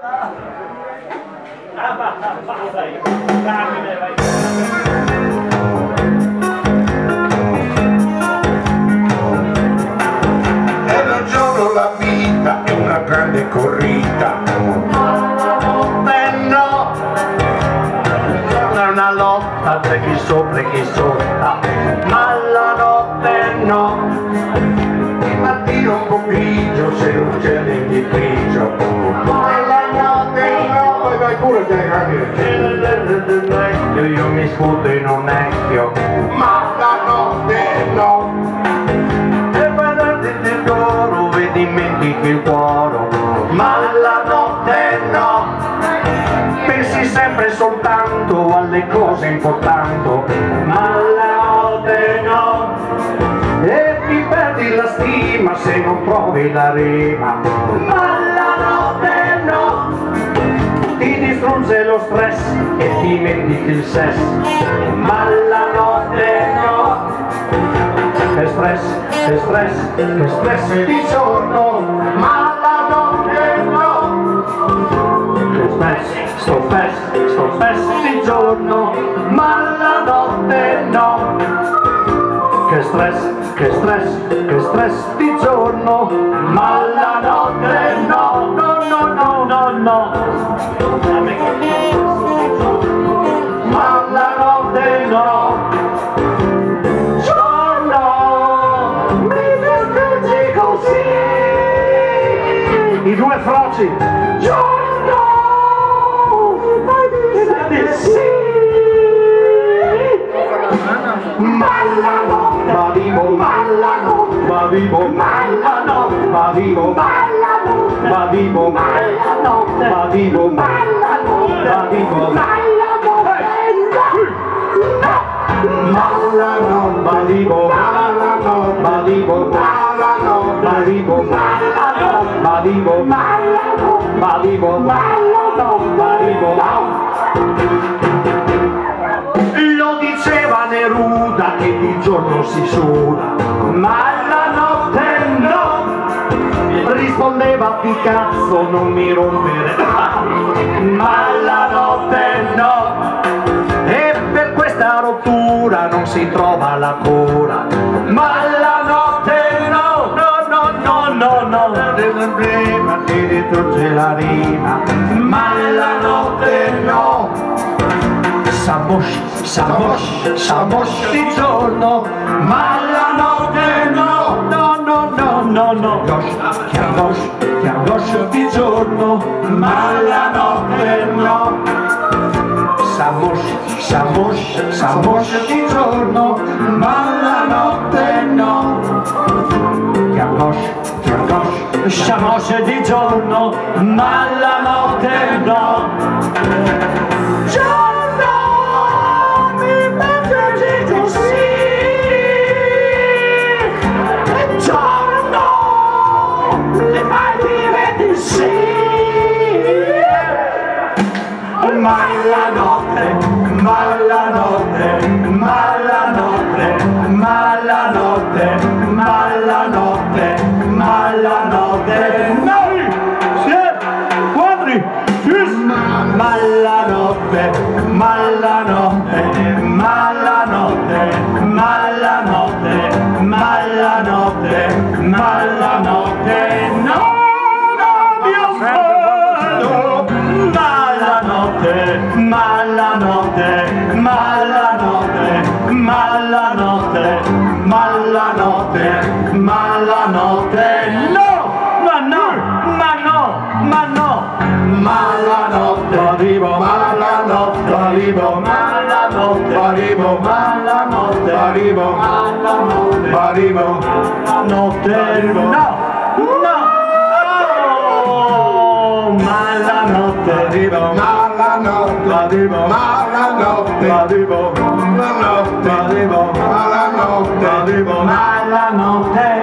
E giorno la vita è una grande corrida. Beh non è una lotta tra chi sopra e chi sotto, ma pure te, Io mi sputo in un vecchio Ma la notte no. E guardate del loro e dimentichi il cuore. Ma la notte no. Pensi sempre soltanto alle cose importanti. Ma la notte no. E ti perdi la stima se non trovi la rima. Ma la distrugge lo stress e ti dimentichi il sesso, ma la notte no. Che stress, che stress, che stress di giorno, ma la notte no. Che stress, sto stress, sto stress di giorno, ma la notte no. Che stress, che stress, che stress di giorno, ma la notte no, no, no, no, no, no. marching. Join now, baby, Malano, Malano, Malano, Malano, Malano, Malano, Malano, Malano, Malano, Malano, Malano, Malano, Malano, Malano, Malano, Malano, giorno si suda, ma la notte no. Rispondeva Picasso non mi rompere, ma la notte no. E per questa rottura non si trova la cura, ma la notte no, no, no, no, no, no. L'emblema ti distrugge la rima, ma la notte no. Σαμπός, σαμπός, σαμπός τσιτώνω Μαλανό τενό, νο, νο, νο, νο, νο. Κι αγος, κι αγός αργός τσιτώνω Μαλανό τενό Σαμπός, σαμπός, σαμπός τσιτώνω Μαλανό τενό Κι αγος, κι αργός Σαμπός τσιτώνω Μαλανό τενό malanotte, malanotte, malanotte, malanotte, malanotte, non abbia freddo, malanotte, malanotte, malanotte, malanotte, malanotte, malanotte. Arrivo la notte, arrivo la notte, arrivo la notte, arrivo la notte, no no, oh! no, mala notte, arrivo mala notte, arrivo mala notte, arrivo la notte, arrivo mala notte, arrivo mala notte.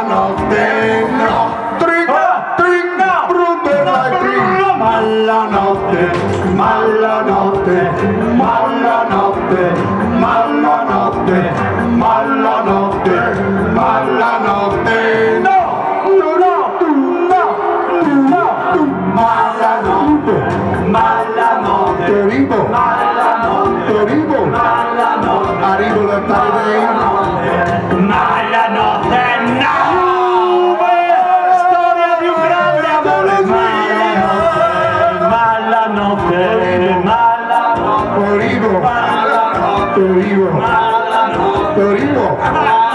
La notte, no, trinca, trinca, trinca, ma la notte, ma malanotte, malanotte, malanotte, malanotte, malanotte, arrivo, malanotte, arrivo, malanotte,